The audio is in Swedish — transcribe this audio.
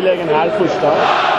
frilägen här, första.